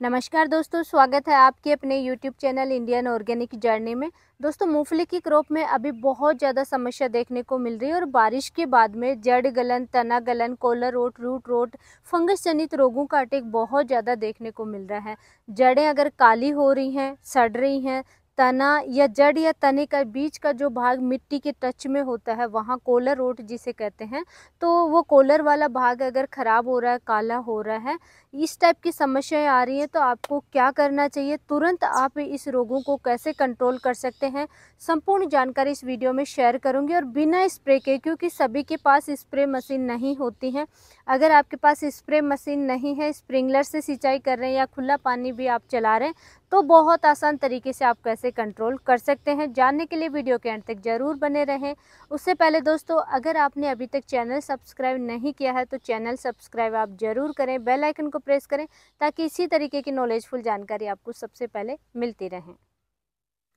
नमस्कार दोस्तों, स्वागत है आपके अपने YouTube channel Indian organic journey में। दोस्तों, मूंगफली की क्रॉप में अभी बहुत ज़्यादा समस्या देखने को मिल रही है और बारिश के बाद में जड़ गलन, तना गलन collar rot root rot fungus जनित रोगों का अटैक बहुत ज़्यादा देखने को मिल रहा है। जड़ें अगर काली हो रही हैं, सड़ रही हैं तना या जड़ या तने का बीच का जो भाग मिट्टी के टच में होता है, वहाँ कोलर रोट जिसे कहते हैं तो वो कोलर वाला भाग अगर ख़राब हो रहा है, काला हो रहा है, इस टाइप की समस्याएँ आ रही हैं तो आपको क्या करना चाहिए? तुरंत आप इस रोगों को कैसे कंट्रोल कर सकते हैं? संपूर्ण जानकारी इस वीडियो में शेयर करूँगी और बिना स्प्रे के, क्योंकि सभी के पास स्प्रे मशीन नहीं होती हैं, अगर आपके पास स्प्रे मशीन नहीं है, स्प्रिंगलर से सिंचाई कर रहे हैं या खुला पानी भी आप चला रहे हैं तो बहुत आसान तरीके से आप कैसे कंट्रोल कर सकते हैं। जानने के लिए वीडियो के अंत तक ज़रूर बने रहें। उससे पहले दोस्तों, अगर आपने अभी तक चैनल सब्सक्राइब नहीं किया है तो चैनल सब्सक्राइब आप ज़रूर करें बेल आइकन को प्रेस करें, ताकि इसी तरीके की नॉलेजफुल जानकारी आपको सबसे पहले मिलती रहे।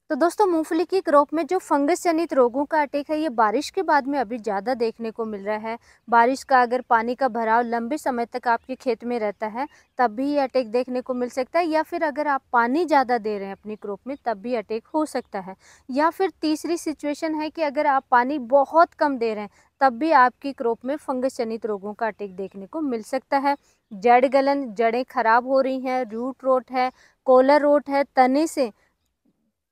तो दोस्तों, मूंगफली की क्रॉप में जो फंगस जनित रोगों का अटैक है, ये बारिश के बाद में अभी ज़्यादा देखने को मिल रहा है। बारिश का अगर पानी का भराव लंबे समय तक आपके खेत में रहता है, तब भी ये अटैक देखने को मिल सकता है, या फिर अगर आप पानी ज़्यादा दे रहे हैं अपनी क्रॉप में, तब भी अटैक हो सकता है। या फिर तीसरी सिचुएशन है कि अगर आप पानी बहुत कम दे रहे हैं, तब भी आपकी क्रॉप में फंगस जनित रोगों का अटैक देखने को मिल सकता है। जड़ गलन, जड़ें खराब हो रही हैं, रूट रोट है, कोलर रोट है, तने से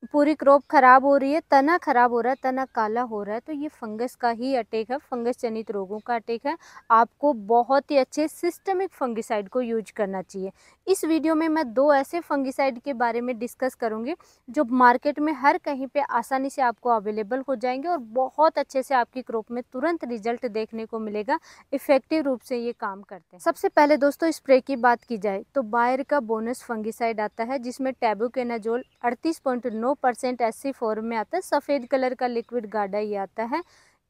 पूरी क्रॉप खराब हो रही है, तना खराब हो रहा है, तना काला हो रहा है तो ये फंगस का ही अटैक है, फंगस जनित रोगों का अटैक है। आपको बहुत ही अच्छे सिस्टमिक फंगिसाइड को यूज़ करना चाहिए। इस वीडियो में मैं दो ऐसे फंगिसाइड के बारे में डिस्कस करूँगी, जो मार्केट में हर कहीं पे आसानी से आपको अवेलेबल हो जाएँगे और बहुत अच्छे से आपकी क्रॉप में तुरंत रिज़ल्ट देखने को मिलेगा इफ़ेक्टिव रूप से ये काम करते हैं। सबसे पहले दोस्तों स्प्रे की बात की जाए तो बायर का बोनस फंगिसाइड आता है, जिसमें टैबुकेनाजोल अड़तीस पॉइंट नौ परसेंट एस फॉर्म में आता है, सफ़ेद कलर का लिक्विड गाढ़ा ये आता है।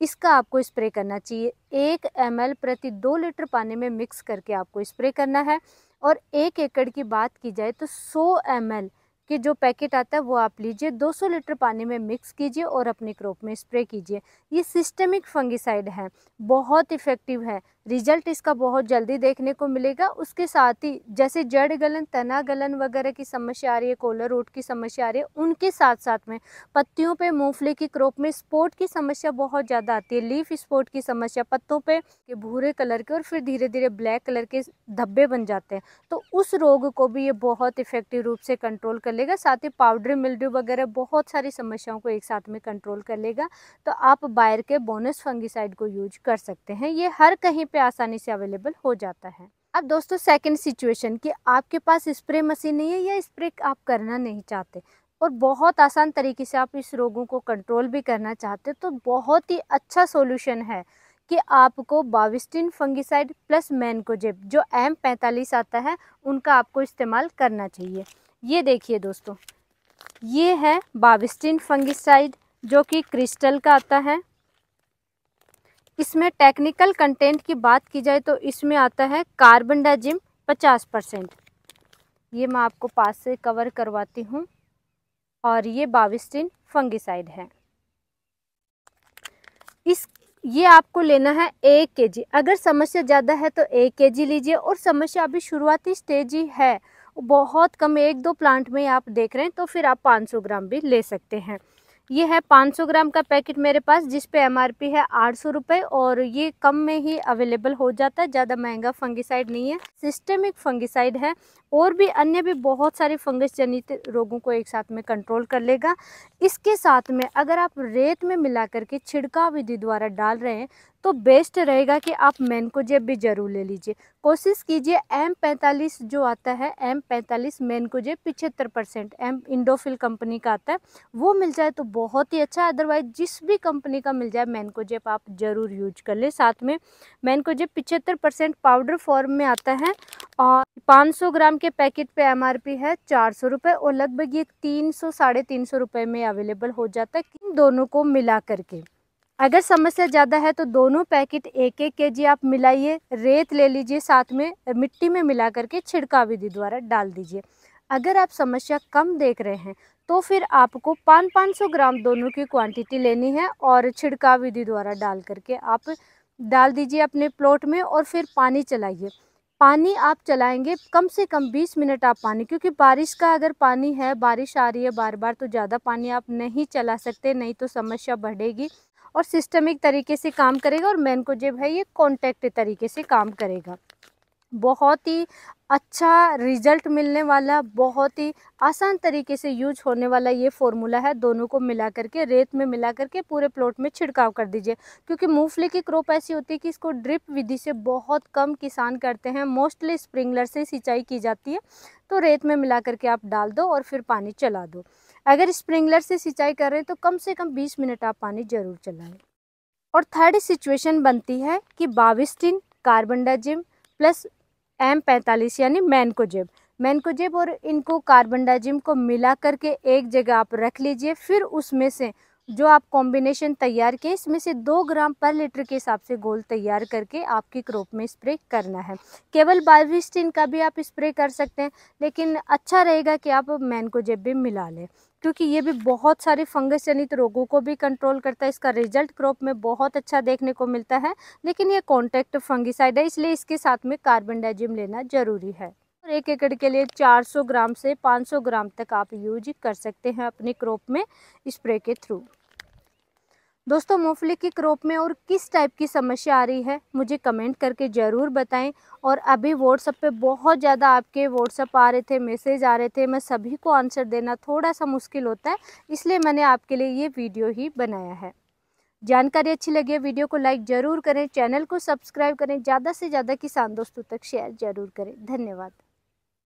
इसका आपको स्प्रे करना चाहिए। एक एमएल प्रति दो लीटर पानी में मिक्स करके आपको स्प्रे करना है और एक एकड़ की बात की जाए तो सौ एम कि जो पैकेट आता है, वो आप लीजिए 200 लीटर पानी में मिक्स कीजिए और अपने क्रॉप में स्प्रे कीजिए। ये सिस्टमिक फंगिसाइड है, बहुत इफ़ेक्टिव है। रिज़ल्ट इसका बहुत जल्दी देखने को मिलेगा। उसके साथ ही जैसे जड़ गलन, तना गलन वगैरह की समस्या आ रही है, कोलर रोड की समस्या आ रही है, उनके साथ साथ में पत्तियों पे मूंगफली की क्रॉप में स्पोर्ट की समस्या बहुत ज़्यादा आती है। लीफ स्पोर्ट की समस्या, पत्तों पे के भूरे कलर के और फिर धीरे धीरे ब्लैक कलर के धब्बे बन जाते हैं। तो उस रोग को भी ये बहुत इफ़ेक्टिव रूप से कंट्रोल कर लेगा। साथ ही पाउडर, मिल्ड्यू वगैरह बहुत सारी समस्याओं को एक साथ में कंट्रोल कर लेगा। तो आप बायर के बोनस फंगिसाइड को यूज़ कर सकते हैं। ये हर कहीं पे आसानी से अवेलेबल हो जाता है। अब दोस्तों सेकंड सिचुएशन कि आपके पास स्प्रे मशीन नहीं है या स्प्रे आप करना नहीं चाहते और बहुत आसान तरीके से आप इस रोगों को कंट्रोल भी करना चाहते तो बहुत ही अच्छा सोल्यूशन है कि आपको बाविस्टिन फंगिसाइड प्लस मैनकोजेब जो एम पैंतालीस आता है, उनका आपको इस्तेमाल करना चाहिए। ये देखिए दोस्तों, ये है बाविस्टिन फंगिसाइड जो कि क्रिस्टल का आता है। इसमें टेक्निकल कंटेंट की बात की जाए तो इसमें आता है कार्बन डाइजिम पचास परसेंट। ये मैं आपको पास से कवर करवाती हूँ और ये बाविस्टिन फंगिसाइड है। इस, ये आपको लेना है एक के जी अगर समस्या ज़्यादा है तो एक के जी लीजिए और समस्या अभी शुरुआती स्टेज ही है, बहुत कम एक दो प्लांट में आप देख रहे हैं तो फिर आप 500 ग्राम भी ले सकते हैं। ये है 500 ग्राम का पैकेट मेरे पास, जिस पे एमआरपी है आठ सौ और ये कम में ही अवेलेबल हो जाता है, ज़्यादा महँगा फंगिसाइड नहीं है। सिस्टमिक फंगिसाइड है और भी अन्य भी बहुत सारे फंगस जनित रोगों को एक साथ में कंट्रोल कर लेगा। इसके साथ में अगर आप रेत में मिला करके छिड़काव विधि द्वारा डाल रहे हैं तो बेस्ट रहेगा कि आप मैनकोजेब भी ज़रूर ले लीजिए। कोशिश कीजिए एम पैंतालीस जो आता है एम पैंतालीस मैनकोजेब पिछहत्तर परसेंट एम इंडोफिल कंपनी का आता है, वो मिल जाए तो बहुत ही अच्छा। अदरवाइज़ जिस भी कंपनी का मिल जाए मैनकोजेब आप ज़रूर यूज़ कर ले। साथ में मैनकोजेब पिछहत्तर परसेंट पाउडर फॉर्म में आता है और 500 ग्राम के पैकेट पे एमआरपी है, चार सौ रुपये और लगभग ये तीन सौ, साढ़े तीन सौ रुपये में अवेलेबल हो जाता है इन दोनों को मिला करके। अगर समस्या ज़्यादा है तो दोनों पैकेट एक एक के जी आप मिलाइए, रेत ले लीजिए साथ में, मिट्टी में मिला करके छिड़काव विधि द्वारा डाल दीजिए। अगर आप समस्या कम देख रहे हैं तो फिर आपको पाँच पाँच सौ ग्राम दोनों की क्वांटिटी लेनी है और छिड़काव विधि द्वारा डाल करके आप डाल दीजिए अपने प्लॉट में और फिर पानी चलाइए। पानी आप चलाएँगे, कम से कम 20 मिनट आप पानी, क्योंकि बारिश का अगर पानी है, बारिश आ रही है बार बार तो ज़्यादा पानी आप नहीं चला सकते, नहीं तो समस्या बढ़ेगी। और सिस्टमिक तरीके से काम करेगा और मैन को जब है ये कॉन्टैक्ट तरीके से काम करेगा। बहुत ही अच्छा रिज़ल्ट मिलने वाला, बहुत ही आसान तरीके से यूज़ होने वाला ये फॉर्मूला है। दोनों को मिला करके, रेत में मिला करके पूरे प्लॉट में छिड़काव कर दीजिए। क्योंकि मूंगफली की क्रॉप ऐसी होती है कि इसको ड्रिप विधि से बहुत कम किसान करते हैं। मोस्टली स्प्रिंगलर से सिंचाई की जाती है। तो रेत में मिला करके आप डाल दो और फिर पानी चला दो। अगर स्प्रिंगलर से सिंचाई कर रहे हैं तो कम से कम बीस मिनट आप पानी ज़रूर चलाएँ। और थर्ड सिचुएशन बनती है कि बाविस्टिन कार्बनडाजिम प्लस एम पैंतालीस यानी मैनकोजेब। मैनकोजेब और इनको कार्बन डाइजिम को मिला करके एक जगह आप रख लीजिए, फिर उसमें से जो आप कॉम्बिनेशन तैयार किए, इसमें से दो ग्राम पर लीटर के हिसाब से गोल तैयार करके आपकी क्रॉप में स्प्रे करना है। केवल बाविस्टिन का भी आप स्प्रे कर सकते हैं, लेकिन अच्छा रहेगा कि आप मैनकोजेब भी मिला लें, क्योंकि ये भी बहुत सारे फंगस जनित रोगों को भी कंट्रोल करता है। इसका रिज़ल्ट क्रॉप में बहुत अच्छा देखने को मिलता है, लेकिन ये कॉन्टैक्ट फंगिसाइड है, इसलिए इसके साथ में कार्बन डाइजिम लेना ज़रूरी है। और एक एकड़ के लिए 400 ग्राम से 500 ग्राम तक आप यूज़ कर सकते हैं अपने क्रॉप में स्प्रे के थ्रू। दोस्तों, मूंगफली की क्रॉप में और किस टाइप की समस्या आ रही है, मुझे कमेंट करके ज़रूर बताएँ। और अभी व्हाट्सअप पे बहुत ज़्यादा आपके व्हाट्सअप आ रहे थे, मैसेज आ रहे थे, मैं सभी को आंसर देना थोड़ा सा मुश्किल होता है, इसलिए मैंने आपके लिए ये वीडियो ही बनाया है। जानकारी अच्छी लगी वीडियो को लाइक ज़रूर करें, चैनल को सब्सक्राइब करें, ज़्यादा से ज़्यादा किसान दोस्तों तक शेयर ज़रूर करें। धन्यवाद।